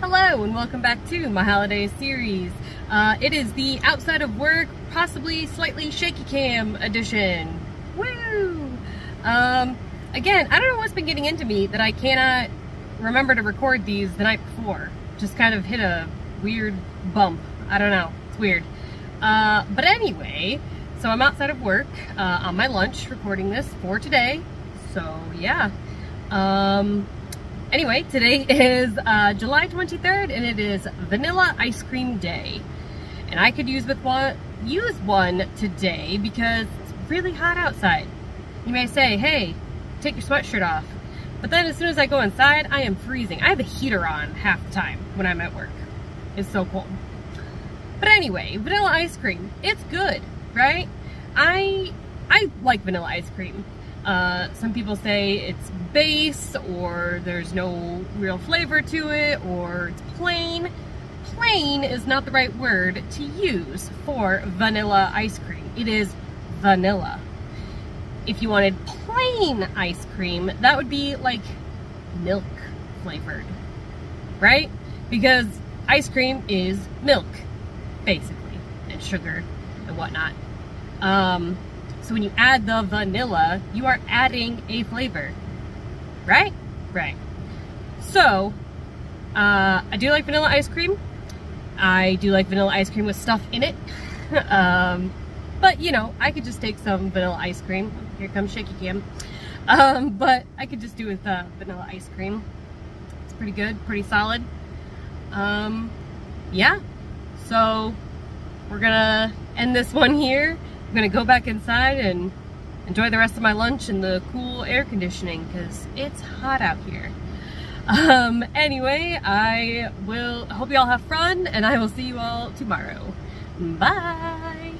Hello and welcome back to my holiday series. Uh, it is the outside of work, possibly slightly shaky cam edition. Woo! Um, again, I don't know what's been getting into me that I cannot remember to record these the night before. Just kind of hit a weird bump. I don't know. It's weird. Uh, but anyway, so I'm outside of work uh, on my lunch recording this for today. So yeah. Um, Anyway, today is uh, July 23rd and it is Vanilla Ice Cream Day. And I could use with one, use one today because it's really hot outside. You may say, hey, take your sweatshirt off. But then as soon as I go inside, I am freezing. I have a heater on half the time when I'm at work. It's so cold. But anyway, vanilla ice cream, it's good, right? I I like vanilla ice cream. Uh, some people say it's base or there's no real flavor to it or it's plain. Plain is not the right word to use for vanilla ice cream. It is vanilla. If you wanted plain ice cream, that would be like milk flavored, right? Because ice cream is milk, basically, and sugar and whatnot. Um, so when you add the vanilla, you are adding a flavor, right? Right. So, uh, I do like vanilla ice cream. I do like vanilla ice cream with stuff in it. um, but, you know, I could just take some vanilla ice cream. Here comes Shaky Cam. Um, but I could just do with uh, vanilla ice cream. It's pretty good, pretty solid. Um, yeah. So, we're gonna end this one here. I'm gonna go back inside and enjoy the rest of my lunch in the cool air conditioning because it's hot out here. Um, anyway, I will hope you all have fun and I will see you all tomorrow. Bye!